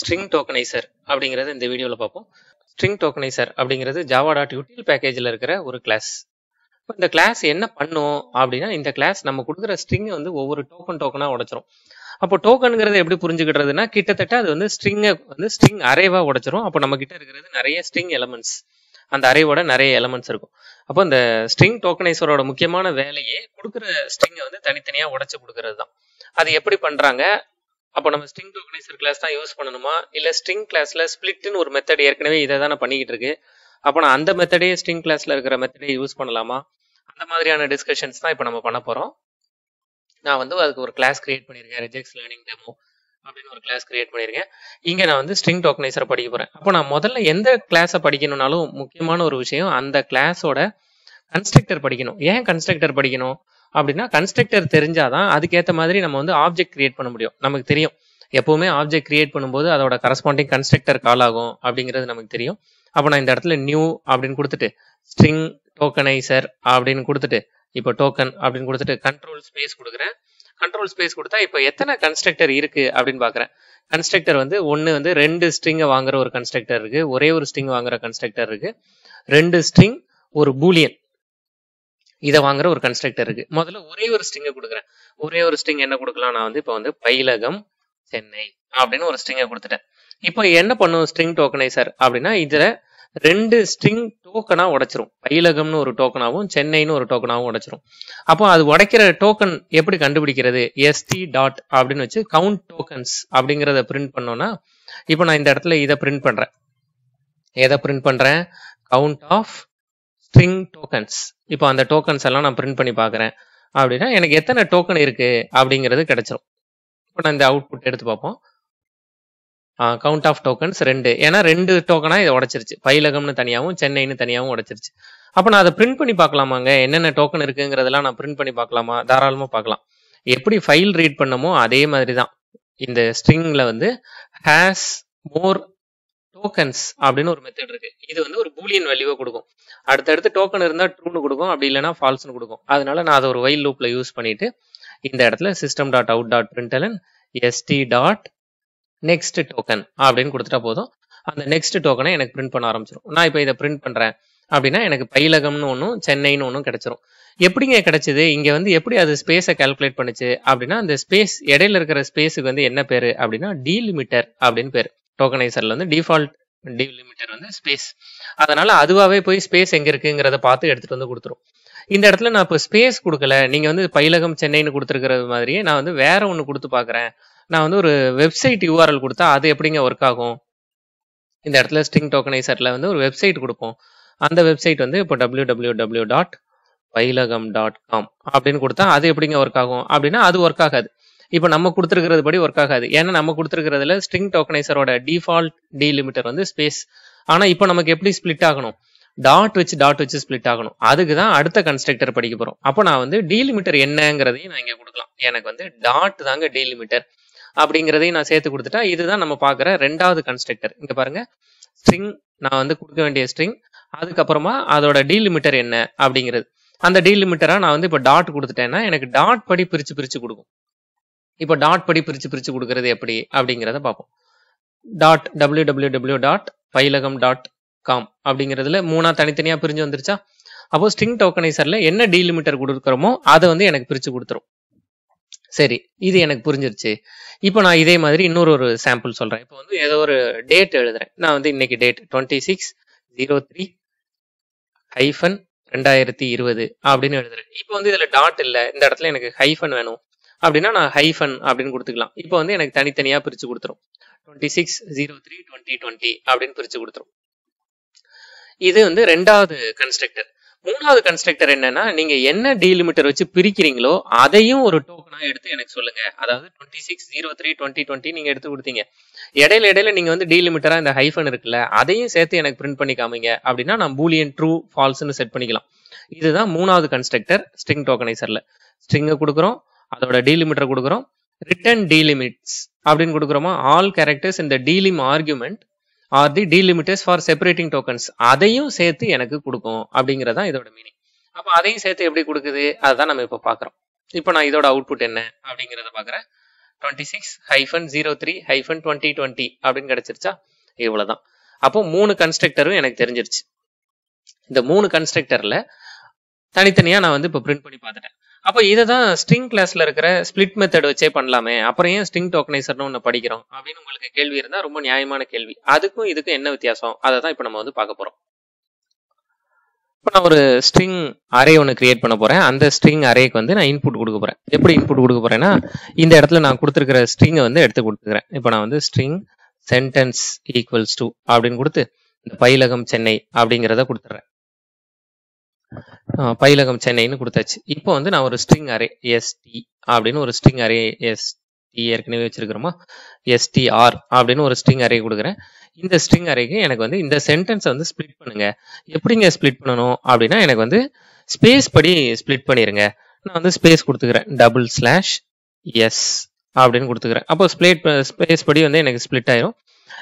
String tokenizer அப்படிங்கிறது இந்த வீடியோவில் பார்ப்போம். ஸ்ட்ரிங் டோக்கனைசர் அப்படிங்கிறது ஜாவா டாட் யூட்டில் பேக்கேஜில் இருக்கிற ஒரு கிளாஸ் இப்போ இந்த கிளாஸ் என்ன பண்ணும் அப்படின்னா இந்த கிளாஸ் நம்ம கொடுக்குற ஸ்ட்ரிங்கை வந்து ஒவ்வொரு டோக்கன் டோக்கனாக உடைச்சிரும். அப்போ டோக்கனுங்கிறது எப்படி புரிஞ்சுக்கிட்டதுன்னா கிட்டத்தட்ட அது வந்து ஸ்ட்ரிங்கை வந்து ஸ்ட்ரிங் அரைவாக உடைச்சிரும். அப்போ நம்ம கிட்ட இருக்கிறது நிறைய ஸ்ட்ரிங் எலமெண்ட்ஸ் அந்த அரைவோட நிறைய எலமெண்ட்ஸ் இருக்கும். அப்போ இந்த ஸ்ட்ரிங் டோக்கனைசரோட முக்கியமான வேலையே கொடுக்குற ஸ்ட்ரிங்கை வந்து தனித்தனியாக உடைச்சு கொடுக்கறது தான் அது எப்படி பண்றாங்க? அப்போ நம்ம ஸ்ட்ரிங் டோக்கனைசர் கிளாஸ் தான் யூஸ் பண்ணணுமா? இல்லை ஸ்ட்ரிங் கிளாஸில் ஸ்பிளிட்னு ஒரு மெத்தட் ஏற்கனவே இதை தானே பண்ணிக்கிட்டு இருக்கு. அப்போ நான் அந்த மெத்தடே ஸ்ட்ரிங் கிளாஸ்ல இருக்கிற மெத்தடே யூஸ் பண்ணலாமா? அந்த மாதிரியான டிஸ்கஷன்ஸ் தான் இப்போ நம்ம பண்ண போகிறோம் நான் வந்து அதுக்கு ஒரு கிளாஸ் கிரியேட் பண்ணியிருக்கேன் ரிஜெக்ட்ஸ் லேர்னிங் டெமோ அப்படின்னு ஒரு கிளாஸ் கிரியேட் பண்ணியிருக்கேன். இங்கே நான் வந்து ஸ்ட்ரிங் டோக்கனைசரை படிக்க போறேன். அப்போ நான் முதல்ல எந்த கிளாஸை படிக்கணும்னாலும் முக்கியமான ஒரு விஷயம் அந்த கிளாஸோட கன்ஸ்ட்ரக்டர் படிக்கணும். ஏன் கன்ஸ்ட்ரக்டர் படிக்கணும்? அப்படின்னா கன்ஸ்ட்ரக்டர் தெரிஞ்சாதான் அதுக்கேற்ற மாதிரி நம்ம வந்து ஆப்ஜெக்ட் கிரியேட் பண்ண முடியும். நமக்கு தெரியும். எப்பவுமே ஆப்ஜெக்ட் கிரியேட் பண்ணும்போது அதோட கரஸ்பாண்டிங் கன்ஸ்ட்ரக்டர் கால் ஆகும் அப்படிங்கிறது நமக்கு தெரியும். அப்போ நான் இந்த இடத்துல நியூ அப்படின்னு கொடுத்துட்டு ஸ்ட்ரிங் டோக்கனைசர் அப்படின்னு கொடுத்துட்டு இப்போ டோக்கன் அப்படின்னு கொடுத்துட்டு கண்ட்ரோல் ஸ்பேஸ் கொடுக்குறேன். கண்ட்ரோல் ஸ்பேஸ் கொடுத்தா இப்போ எத்தனை கன்ஸ்ட்ரக்டர் இருக்கு அப்படின்னு பார்க்குறேன். கன்ஸ்ட்ரக்டர் வந்து ஒன்று வந்து ரெண்டு ஸ்ட்ரிங்கை வாங்குற ஒரு கன்ஸ்ட்ரக்டர் இருக்கு ஒரே ஒரு ஸ்ட்ரிங் வாங்குற கன்ஸ்ட்ரக்டர் இருக்கு. ரெண்டு ஸ்ட்ரிங் ஒரு பூலியன் இதை வாங்குற ஒரு கன்ஸ்ட்ரக்டர் இருக்கு. முதல்ல ஒரே ஒரு ஸ்ட்ரிங்கை கொடுக்குறேன். ஒரே ஒரு ஸ்ட்ரிங் என்ன கொடுக்கலாம்? நான் வந்து இப்போ வந்து பயிலகம் சென்னை அப்படின்னு ஒரு ஸ்ட்ரிங்கை கொடுத்துட்டேன். இப்போ என்ன பண்ணும் ஸ்ட்ரிங் டோக்கனைசர் அப்படின்னா இதுல ரெண்டு ஸ்ட்ரிங் டோக்கனா உடைச்சிரும். பயிலகம்னு ஒரு டோக்கனாகவும் சென்னைன்னு ஒரு டோக்கனாகவும் உடைச்சிரும். அப்போ அது உடைக்கிற டோக்கன் எப்படி கண்டுபிடிக்கிறது? எஸ்டி டாட் அப்படின்னு வச்சு கவுண்ட் டோக்கன்ஸ் அப்படிங்கிறத பிரிண்ட் பண்ணோம்னா இப்போ நான் இந்த இடத்துல இதை பிரிண்ட் பண்றேன். எதை பிரிண்ட் பண்றேன்? கவுண்ட் ஆஃப் ஸ்ட்ரிங் டோக்கன்ஸ் இப்போ அந்த டோக்கன்ஸ் எல்லாம் நான் பிரிண்ட் பண்ணி பார்க்குறேன். அப்படின்னா எனக்கு எத்தனை டோக்கன் இருக்குது அப்படிங்கிறது கிடச்சிரும். இப்போ நான் இந்த அவுட்புட் எடுத்து பார்ப்போம். கவுண்ட் ஆஃப் டோக்கன்ஸ் ரெண்டு. ஏன்னா ரெண்டு டோக்கனாக இதை உடைச்சிருச்சு. பயிலகம்னு தனியாகவும் சென்னைன்னு தனியாகவும் உடைச்சிருச்சு. அப்போ நான் அதை பிரிண்ட் பண்ணி பார்க்கலாமாங்க? என்னென்ன டோக்கன் இருக்குங்கிறதெல்லாம் நான் பிரிண்ட் பண்ணி பார்க்கலாமா? தாராளமாக பார்க்கலாம். எப்படி ஃபைல் ரீட் பண்ணமோ அதே மாதிரி தான் இந்த ஸ்ட்ரிங்கில் வந்து ஹேஸ் மோர் டோக்கன்ஸ் அப்படின்னு ஒரு மெத்தட் இருக்கு. இது வந்து ஒரு பூலியன் வேல்யூவை கொடுக்கும். அடுத்தடுத்து டோக்கன் இருந்தால் ட்ரூன்னு கொடுக்கும் அப்படி இல்லைன்னா ஃபால்ஸ்னு கொடுக்கும். அதனால நான் அதை ஒரு வைல் லூப்ல யூஸ் பண்ணிட்டு இந்த இடத்துல system dot out dot println ST dot next token அப்படின்னு கொடுத்துட்டா போதும். அந்த நெக்ஸ்ட் டோக்கனை எனக்கு பிரிண்ட் பண்ண ஆரம்பிச்சிடும் நான் இப்போ இதை பிரிண்ட் பண்றேன் அப்படின்னா எனக்கு பயிலகம்னு ஒன்றும் சென்னைன்னு ஒன்றும் கிடைச்சிரும். எப்படிங்க கிடைச்சது? இங்க வந்து எப்படி அது ஸ்பேஸை கால்குலேட் பண்ணுச்சு? அப்படின்னா அந்த ஸ்பேஸ் இடையில இருக்கிற ஸ்பேஸுக்கு வந்து என்ன பேரு? அப்படின்னா டீலிமிட்டர் அப்படின்னு பேரு. டோக்கனைசர்ல வந்து டிஃபால்ட் டிலிமிட்டர் வந்து ஸ்பேஸ் அதனால அதுவாகவே போய் ஸ்பேஸ் எங்க இருக்குங்கிறத பார்த்து எடுத்துட்டு வந்து கொடுத்துரும். இந்த இடத்துல நான் இப்போ ஸ்பேஸ் கொடுக்கல. நீங்க வந்து பயிலகம் சென்னைன்னு கொடுத்துருக்கிறது மாதிரியே நான் வந்து வேற ஒன்று கொடுத்து பார்க்குறேன். நான் வந்து ஒரு வெப்சைட் யூஆர்எல் கொடுத்தா அது எப்படிங்க ஒர்க் ஆகும்? இந்த இடத்துல ஸ்ட்ரிங் டோக்கனைசர்ல வந்து ஒரு வெப்சைட் கொடுப்போம். அந்த வெப்சைட் வந்து இப்போ W W W dot Payilagam dot com அப்படின்னு கொடுத்தா அது எப்படிங்க ஒர்க் ஆகும்? அப்படின்னா அது ஒர்க் ஆகாது. இப்போ நம்ம கொடுத்துருக்கிறது படி ஒர்க் ஆகாது. ஏன்னா நம்ம கொடுத்துருக்கிறதுல ஸ்ட்ரிங் டோக்கனைசரோட டிஃபால்ட் டீலிமிட்டர் வந்து ஸ்பேஸ் ஆனா இப்போ நமக்கு எப்படி ஸ்பிளிட் ஆகணும்? டாட் வச்சு டாட் வச்சு ஸ்பிளிட் ஆகணும். அதுக்கு தான் அடுத்த கன்ஸ்ட்ரக்டர் படிக்க போறோம். அப்போ நான் வந்து டீலிமிட்டர் என்னங்கிறதையும் நான் இங்க கொடுக்கலாம். எனக்கு வந்து டாட் தாங்க டீலிமிட்டர் அப்படிங்கிறதையும் நான் சேர்த்து கொடுத்துட்டா இதுதான் நம்ம பார்க்குற ரெண்டாவது கன்ஸ்ட்ரக்டர் இங்க பாருங்க. ஸ்ட்ரிங் நான் வந்து கொடுக்க வேண்டிய ஸ்ட்ரிங் அதுக்கப்புறமா அதோட டீலிமிட்டர் என்ன அப்படிங்கிறது. அந்த டீலிமிட்டரா நான் வந்து இப்போ டாட் கொடுத்துட்டேன்னா எனக்கு டாட் படி பிரிச்சு பிரிச்சு கொடுக்கும். இப்போ டாட் படி பிரிச்சு பிரித்து கொடுக்கறது எப்படி? அப்படிங்கிறத பார்ப்போம். Dot W W W dot Payilagam dot com அப்படிங்கிறதுல மூணா தனித்தனியாக பிரிஞ்சு வந்துருச்சா? அப்போ ஸ்ட்ரிங் டோக்கனைசரில் என்ன டீலிமிட்டர் கொடுக்குறோமோ அதை வந்து எனக்கு பிரித்து கொடுத்துரும். சரி இது எனக்கு புரிஞ்சிருச்சு. இப்போ நான் இதே மாதிரி இன்னொரு ஒரு சாம்பிள் சொல்கிறேன் இப்போ வந்து ஏதோ ஒரு டேட் எழுதுறேன். நான் வந்து இன்னைக்கு date twenty six zero three hyphen ரெண்டாயிரத்தி இருபது அப்படின்னு எழுதுறேன். இப்போ வந்து இதில் டாட் இல்லை. இந்த இடத்துல எனக்கு ஹைஃபன் வேணும். அப்படின்னா நான் ஹைஃபன் அப்படின்னு கொடுத்துக்கலாம். இப்போ வந்து எனக்கு தனித்தனியாக பிரித்து கொடுத்துரும். Twenty six zero three twenty twenty அப்படின்னு பிரித்து கொடுத்துரும். இது வந்து ரெண்டாவது கன்ஸ்ட்ரக்டர் மூணாவது கன்ஸ்ட்ரக்டர் என்னன்னா நீங்க என்ன டீலிமிட்டர் வச்சு பிரிக்கிறீங்களோ அதையும் ஒரு டோக்கனா எடுத்து எனக்கு சொல்லுங்க. அதாவது twenty six zero three twenty twenty நீங்க எடுத்து கொடுத்தீங்க. இடையில இடையில நீங்க வந்து டீலிமிட்டரா இந்த ஹைஃபன் இருக்குல்ல அதையும் சேர்த்து எனக்கு பிரிண்ட் பண்ணி காமிங்க. அப்படின்னா நான் பூலியன் ட்ரூ ஃபால்ஸ்னு செட் பண்ணிக்கலாம். இதுதான் மூணாவது கன்ஸ்ட்ரக்டர் ஸ்ட்ரிங் டோக்கனைசர்ல ஸ்ட்ரிங்கை கொடுக்குறோம். அதோட டீலிமிட்டர் கொடுக்குறோம். ரிட்டர்ன் டீலிமிட்ஸ் அப்படின்னு கொடுக்குறோமா? ஆல் கேரக்டர்ஸ் இந்த delim argument are the delimiters for separating tokens அதையும் சேர்த்து எனக்கு கொடுக்கும் அப்படிங்கறதான் இதோட மீனிங் அப்போ அதையும் சேர்த்து எப்படி கொடுக்குது? அதுதான் நம்ம இப்போ பார்க்குறோம். இப்போ நான் இதோட அவுட்புட் என்ன அப்படிங்கிறத பார்க்குறேன். Twenty six hyphen zero three hyphen twenty twenty அப்படின்னு கிடச்சிருச்சா? இவ்வளோதான் அப்போ மூணு கன்ஸ்ட்ரக்டரும் எனக்கு தெரிஞ்சிருச்சு. இந்த மூணு கன்ஸ்ட்ரக்டரில் தனித்தனியாக நான் வந்து இப்போ பிரிண்ட் பண்ணி பார்த்துட்டேன். அப்போ இதை தான் ஸ்ட்ரிங் கிளாஸ்ல இருக்கிற ஸ்பிளிட் மெத்தட் வச்சே பண்ணலாமே. அப்புறம் ஏன் ஸ்ட்ரிங் டோக்கனைசர்னு ஒன்று படிக்கிறோம்? அப்படின்னு உங்களுக்கு கேள்வி இருந்தால் ரொம்ப நியாயமான கேள்வி. அதுக்கும் இதுக்கும் என்ன வித்தியாசம்? அதை தான் இப்போ நம்ம வந்து பார்க்க போகிறோம் இப்போ நான் ஒரு ஸ்ட்ரிங் அரே ஒன்று கிரியேட் பண்ண போறேன். அந்த ஸ்ட்ரிங் அரேக்கு வந்து நான் இன்புட் கொடுக்க போகிறேன் எப்படி இன்புட் கொடுக்க போறேன்னா இந்த இடத்துல நான் கொடுத்துருக்கிற ஸ்ட்ரிங்கை வந்து எடுத்து கொடுத்துக்கிறேன். இப்போ நான் வந்து ஸ்ட்ரிங் சென்டென்ஸ் ஈக்குவல்ஸ் டு அப்படின்னு கொடுத்து இந்த பயிலகம் சென்னை அப்படிங்கிறத கொடுத்துட்றேன். பயிலகம் சென்னைன்னு கொடுத்தாச்சு. இப்போ வந்து நான் ஒரு ஸ்ட்ரிங் அரே எஸ்டி அப்படின்னு ஒரு ஸ்ட்ரிங் அரே எஸ்டி ஏற்கனவே வச்சிருக்கிறோமா? எஸ்டிஆர் அப்படின்னு ஒரு ஸ்ட்ரிங் அரே கொடுக்குறேன். இந்த ஸ்ட்ரிங் அரேக்கு எனக்கு வந்து இந்த சென்டென்ஸை வந்து ஸ்ப்ளிட் பண்ணுங்க. எப்படிங்க ஸ்ப்ளிட் பண்ணணும்? அப்படின்னா எனக்கு வந்து ஸ்பேஸ் படி ஸ்ப்ளிட் பண்ணிடுங்க நான் வந்து ஸ்பேஸ் கொடுத்துக்கிறேன். டபுள் ஸ்லாஷ் எஸ் அப்படின்னு கொடுத்துக்கிறேன். அப்போ ஸ்பிளேட் ஸ்பேஸ் படி வந்து எனக்கு ஸ்ப்ளிட் ஆயிரும்.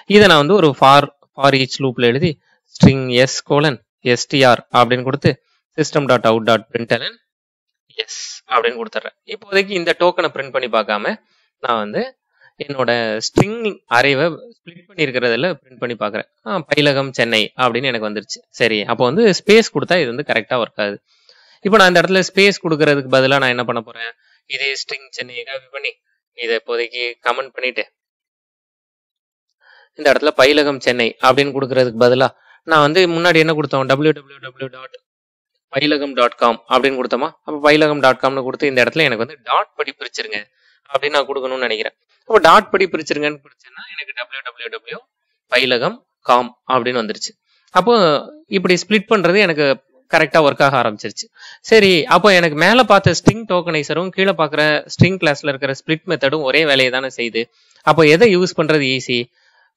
இதை நான் வந்து ஒரு ஃபார் ஃபார் ஈச் லூப்ல எழுதி ஸ்ட்ரிங் எஸ் கோலன் எஸ்டிஆர் அப்படின்னு கொடுத்து system dot out dot println S அப்படின்னு கொடுத்துட்றேன். இப்போதைக்கு இந்த டோக்கனை பிரிண்ட் பண்ணி பார்க்காம நான் வந்து என்னோட ஸ்ட்ரிங் அறைவை ஸ்பிளிட் பண்ணியிருக்கிறதுல பிரிண்ட் பண்ணி பார்க்குறேன். பயிலகம் சென்னை அப்படின்னு எனக்கு வந்துருச்சு. சரி அப்போ வந்து ஸ்பேஸ் கொடுத்தா இது வந்து கரெக்டாக ஒர்க் ஆகுது. இப்போ நான் இந்த இடத்துல ஸ்பேஸ் கொடுக்கறதுக்கு பதிலாக நான் என்ன பண்ண போறேன்? இதே ஸ்ட்ரிங் சென்னை காப்பி பண்ணி இதை இப்போதைக்கு கமெண்ட் பண்ணிட்டு இந்த இடத்துல பயிலகம் சென்னை அப்படின்னு கொடுக்கறதுக்கு பதிலாக நான் வந்து முன்னாடி என்ன கொடுத்தோம்? W W W dot Payilagam dot com அப்படின்னு கொடுத்தோமா? அப்போ பயிலகம் டாட் காம்னு கொடுத்து இந்த இடத்துல எனக்கு வந்து டாட் படி பிரிச்சிருங்க அப்படின்னு நான் கொடுக்கணும்னு நினைக்கிறேன். அப்போ டாட் படி பிரிச்சிருங்கன்னு பிடிச்சேன்னா எனக்கு W W W Payilagam com அப்படின்னு வந்துருச்சு. அப்போ இப்படி ஸ்ப்ளிட் பண்ணுறது எனக்கு கரெக்டாக ஒர்க் ஆக ஆரம்பிச்சிருச்சு. சரி அப்போ எனக்கு மேலே பார்த்த ஸ்ட்ரிங் டோக்கனைசரும் கீழே பார்க்குற ஸ்ட்ரிங் கிளாஸ்ல இருக்கிற ஸ்ப்ளிட் மெத்தடும் ஒரே வேலையை தானே செய்யுது அப்போ எதை யூஸ் பண்ணுறது ஈஸி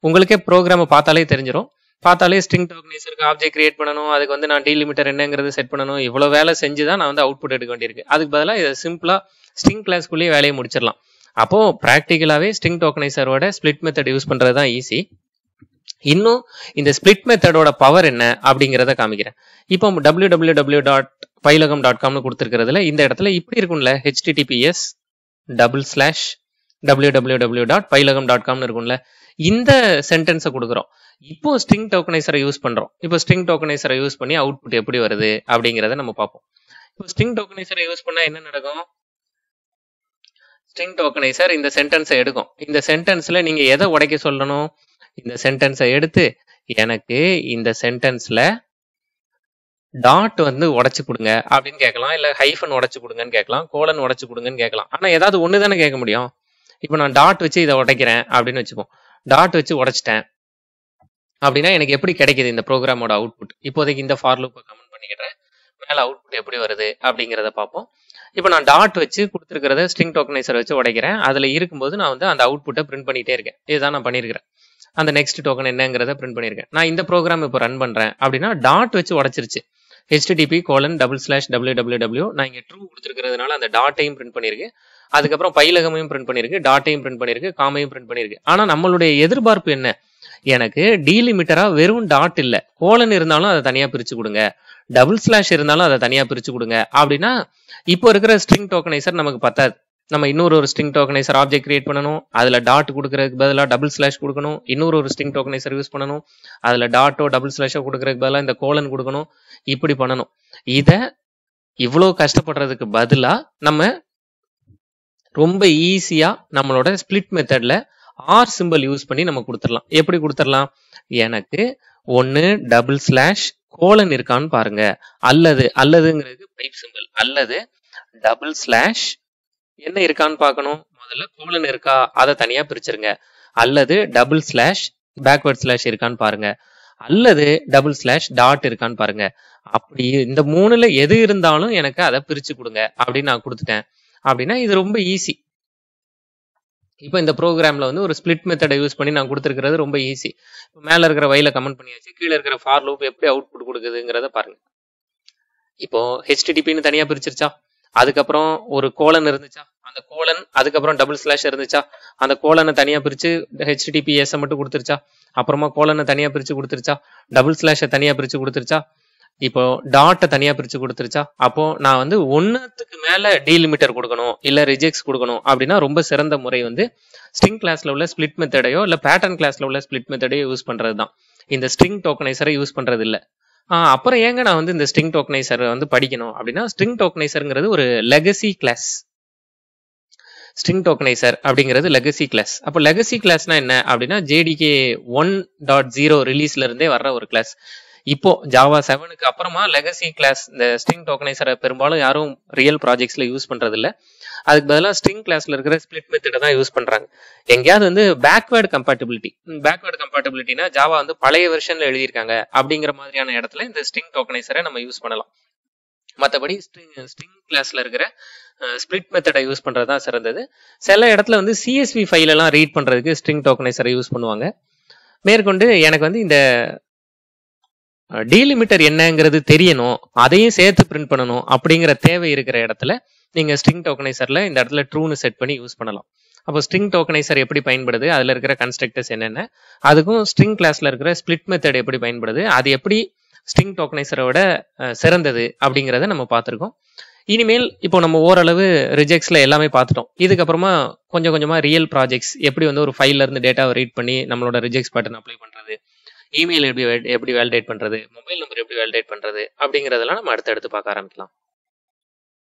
உங்களுக்கே ப்ரோக்ராமை பார்த்தாலே தெரிஞ்சிடும் பார்த்தாலே ஸ்ட்ரிங் டோக்கனைசருக்கு ஆப்ஜெக்ட் கிரியேட் பண்ணணும் அதுக்கு வந்து நான் டீலிமிட்டர் என்னங்கிறது செட் பண்ணணும் இவ்வளோ வேலை செஞ்சு தான் நான் வந்து அவுட்புட் எடுக்க வேண்டியிருக்கு. அதுக்கு பதிலாக இதை சிம்பிளாக ஸ்ட்ரிங் கிளாஸ்க்குள்ளேயே வேலையை முடிச்சிடலாம். அப்போ ப்ராக்டிக்கலாகவே ஸ்ட்ரிங் டோக்கனைசரோட ஸ்பிளிட் மெத்தட் யூஸ் பண்ணுறது தான் ஈஸி இன்னும் இந்த ஸ்பிளிட் மெத்தடோட பவர் என்ன அப்படிங்கிறத காமிக்கிறேன். இப்போ W W W dot Payilagam dot காம்னு கொடுத்துருக்கிறதுல இந்த இடத்துல இப்படி இருக்கும்ல HTTPS double slash W W W dot Payilagam dot காம்னு இருக்கும்ல இந்த சென்டென்ஸை கொடுக்குறோம். இப்போ ஸ்ட்ரிங் டோக்கனைசரை யூஸ் பண்ணுறோம் இப்போ ஸ்ட்ரிங் டோக்கனைசரை யூஸ் பண்ணி அவுட்புட் எப்படி வருது அப்படிங்கிறத நம்ம பார்ப்போம். இப்போ ஸ்ட்ரிங் டோக்கனைசரை யூஸ் பண்ணால் என்ன நடக்கும்? ஸ்ட்ரிங் டோக்கனைசர் இந்த சென்டென்ஸை எடுக்கும். இந்த சென்டென்ஸில் நீங்கள் எதை உடைக்க சொல்லணும்? இந்த சென்டென்ஸை எடுத்து எனக்கு இந்த சென்டென்ஸில் டாட் வந்து உடச்சு கொடுங்க அப்படின்னு கேட்கலாம். இல்லை ஹைஃபன் உடச்சு கொடுங்கன்னு கேட்கலாம். கோலன் உடச்சு கொடுங்கன்னு கேட்கலாம். ஆனால் ஏதாவது ஒன்று தானே கேட்க முடியும்? இப்போ நான் டாட் வச்சு இதை உடைக்கிறேன் அப்படின்னு வச்சுப்போம். டாட் வச்சு உடைச்சிட்டேன். அப்படின்னா எனக்கு எப்படி கிடைக்குது இந்த ப்ரோக்ராமோட அவுட்புட் இப்போதைக்கு இந்த ஃபார் லூப்பை கமெண்ட் பண்ணிக்கிறேன் மேலே அவுட்புட் எப்படி வருது அப்படிங்கிறத பார்ப்போம். இப்போ நான் டாட் வச்சு கொடுத்துருக்கிறத ஸ்ட்ரிங் டோக்கனைசர் வச்சு உடைக்கிறேன். அதில் இருக்கும்போது நான் வந்து அந்த அவுட்புட்டை பிரிண்ட் பண்ணிகிட்டே இருக்கேன். இதுதான் நான் பண்ணியிருக்கிறேன் அந்த நெக்ஸ்ட் டோக்கன் என்னங்கிறத பிரிண்ட் பண்ணியிருக்கேன் நான் இந்த ப்ரோக்ராம் இப்போ ரன் பண்ணுறேன் அப்படின்னா டாட் வச்சு உடைச்சிருச்சு. HTTP colon double slash W W W நான் இங்கே ட்ரூ கொடுத்துருக்கிறதுனால அந்த டாட்டையும் பிரிண்ட் பண்ணியிருக்கு அதுக்கப்புறம் பைலகமையும் பிரிண்ட் பண்ணியிருக்கு டாட்டையும் பிரிண்ட் பண்ணியிருக்கு காமையும் பிரிண்ட் பண்ணியிருக்கு. ஆனால் நம்மளுடைய எதிர்பார்ப்பு என்ன? எனக்கு டீலிமிட்டரா வெறும் டாட் இல்ல. கோலன் இருந்தாலும் அதை தனியா பிரிச்சு கொடுங்க. டபுள் ஸ்லாஷ் இருந்தாலும் அதை தனியா பிரிச்சு கொடுங்க. அப்படின்னா இப்போ இருக்கிற ஸ்ட்ரிங் டோக்கனைசர் நமக்கு பத்தாது. நம்ம இன்னொரு ஒரு ஸ்ட்ரிங் டோக்கனைசர் ஆப்ஜெக்ட் கிரியேட் பண்ணணும். அதுல டாட் கொடுக்கறதுக்கு பதிலாக டபுள் ஸ்லாஷ் கொடுக்கணும். இன்னொரு ஒரு ஸ்ட்ரிங் டோக்கனைசர் யூஸ் பண்ணணும். அதுல டாட்டோ டபுள் ஸ்லாஷோ கொடுக்கறதுக்கு பதிலாக இந்த கோலன் கொடுக்கணும். இப்படி பண்ணணும். இதை இவ்வளோ கஷ்டப்படுறதுக்கு பதிலாக நம்ம ரொம்ப ஈஸியாக நம்மளோட ஸ்பிளிட் மெத்தடில் ஆர் சிம்பிள் யூஸ் பண்ணி நம்ம கொடுத்துடலாம். எப்படி கொடுத்துடலாம்? எனக்கு ஒன்னு டபுள் ஸ்லாஷ் கோலன் இருக்கான்னு பாருங்க. அல்லது அல்லதுங்கிறது பைப் சிம்பிள் அல்லது டபுள் ஸ்லாஷ் என்ன இருக்கான்னு பார்க்கணும்? முதல்ல கோலன் இருக்கா? அதை தனியாக பிரிச்சிருங்க. அல்லது டபுள் ஸ்லாஷ் பேக்வர்ட் ஸ்லாஷ் இருக்கான்னு பாருங்க. அல்லது டபுள் ஸ்லாஷ் டாட் இருக்கான்னு பாருங்க. அப்படி இந்த மூணுல எது இருந்தாலும் எனக்கு அதை பிரிச்சு கொடுங்க. அப்படின்னு நான் கொடுத்துட்டேன். அப்படின்னா இது ரொம்ப ஈஸி இப்போ இந்த ப்ரோக்ராம்ல வந்து ஒரு ஸ்பிளிட் மெத்தடை யூஸ் பண்ணி நான் கொடுத்துருக்கிறது ரொம்ப ஈஸி இப்போ இருக்கிற வயல கமெண்ட் பண்ணியாச்சு கீழே இருக்கிற ஃபார் லூப் எப்படி அவுட்புட் கொடுக்குதுங்கிறத பாருங்க. இப்போ ஹெச்டிடிபின்னு தனியாக பிரிச்சிருச்சா? அதுக்கப்புறம் ஒரு கோலன் இருந்துச்சா? அந்த கோலன் அதுக்கப்புறம் டபுள் ஸ்லாஷ் இருந்துச்சா? அந்த கோலனை தனியாக பிரித்து ஹெச்டிடிபிஎஸ்ஸை மட்டும் கொடுத்துருச்சா? அப்புறமா கோலனை தனியாக பிரித்து கொடுத்துருச்சா? டபுள் ஸ்லாஷை தனியாக பிரித்து கொடுத்துருச்சா? இப்போ டாட்டை தனியா பிரிச்சு கொடுத்துருச்சா? அப்போ நான் வந்து ஒன்னுத்துக்கு மேல டீலிமிட்டர் கொடுக்கணும் இல்ல ரிஜெக்ட்ஸ் கொடுக்கணும் அப்படின்னா ரொம்ப சிறந்த முறை வந்து ஸ்ட்ரிங் கிளாஸ்ல உள்ள ஸ்பிளிட் மெத்தடையோ இல்ல பேட்டர்ன் கிளாஸ்ல உள்ள ஸ்பிளிட் மெத்தடையோ யூஸ் பண்றது தான் இந்த ஸ்ட்ரிங் டோக்கனைசரை யூஸ் பண்றது இல்ல அப்புறம் ஏங்க நான் வந்து இந்த ஸ்ட்ரிங் டோக்கனைசர் வந்து படிக்கணும் அப்படின்னா ஸ்ட்ரிங் டோக்கனைசருங்கிறது ஒரு லெகசி கிளாஸ் ஸ்ட்ரிங் டோக்கனைசர் அப்படிங்கிறது லெகசி கிளாஸ் அப்போ லெகசி கிளாஸ்னா என்ன அப்படின்னா ஜேடிகே ஒன் டாட் ஜீரோ ரிலீஸ்ல இருந்தே வர்ற ஒரு கிளாஸ் இப்போ ஜாவா செவனுக்கு அப்புறமா லெகசி கிளாஸ் இந்த ஸ்ட்ரிங் டோக்கனைசரை பெரும்பாலும் யாரும் ரியல் ப்ராஜெக்ட்ஸ்ல யூஸ் பண்றது இல்ல அதுக்கு பதிலாக ஸ்ட்ரிங் கிளாஸ்ல இருக்கிற ஸ்பிளிட் மெத்தடை தான் யூஸ் பண்றாங்க. எங்கேயாவது வந்து பேக்வேர்டு கம்பேட்டபிலிட்டி பேக்வேர்டு கம்பேட்டபிலிட்டினா ஜாவா வந்து பழைய வெர்ஷன்ல எழுதியிருக்காங்க அப்படிங்கிற மாதிரியான இடத்துல இந்த ஸ்ட்ரிங் டோக்கனைசரை நம்ம யூஸ் பண்ணலாம். மற்றபடி ஸ்ட்ரிங் ஸ்ட்ரிங் கிளாஸ்ல இருக்கிற ஸ்பிளிட் மெத்தடை யூஸ் பண்ணுறது தான் சிறந்தது. சில இடத்துல வந்து சிஎஸ்வி ஃபைலெல்லாம் ரீட் பண்ணுறதுக்கு ஸ்ட்ரிங் டோக்கனைசரை யூஸ் பண்ணுவாங்க. மேற்கொண்டு எனக்கு வந்து இந்த டீலிமிட்டர் என்னங்கிறது தெரியணும் அதையும் சேர்த்து பிரிண்ட் பண்ணணும் அப்படிங்கிற தேவை இருக்கிற இடத்துல நீங்கள் ஸ்ட்ரிங் டோக்கனைசரில் இந்த இடத்துல ட்ரூன்னு செட் பண்ணி யூஸ் பண்ணலாம். அப்போ ஸ்ட்ரிங் டோக்கனைசர் எப்படி பயன்படுது? அதில் இருக்கிற கன்ஸ்ட்ரக்டர்ஸ் என்னென்ன? அதுக்கும் ஸ்ட்ரிங் கிளாஸில் இருக்கிற ஸ்பிளிட் மெத்தட் எப்படி பயன்படுது? அது எப்படி ஸ்ட்ரிங் டோக்கனைசரோட சிறந்தது அப்படிங்கிறத நம்ம பார்த்துருக்கோம். இனிமேல் இப்போ நம்ம ஓரளவு ரிஜெக்ட்ஸில் எல்லாமே பார்த்துட்டோம். இதுக்கப்புறமா கொஞ்சம் கொஞ்சமாக ரியல் ப்ராஜெக்ட்ஸ் எப்படி வந்து ஒரு ஃபைல்லேருந்து டேட்டாவை ரீட் பண்ணி நம்மளோட ரிஜெக்ட்ஸ் பேட்டர்ன் அப்ளை பண்ணுறது இமெயில் எப்படி எப்படி வேலிடேட் பண்றது? மொபைல் நம்பர் எப்படி வேலிடேட் பண்ணுறது அப்படிங்கிறதெல்லாம் நம்ம அடுத்தடுத்து பார்க்க ஆரம்பிக்கலாம்.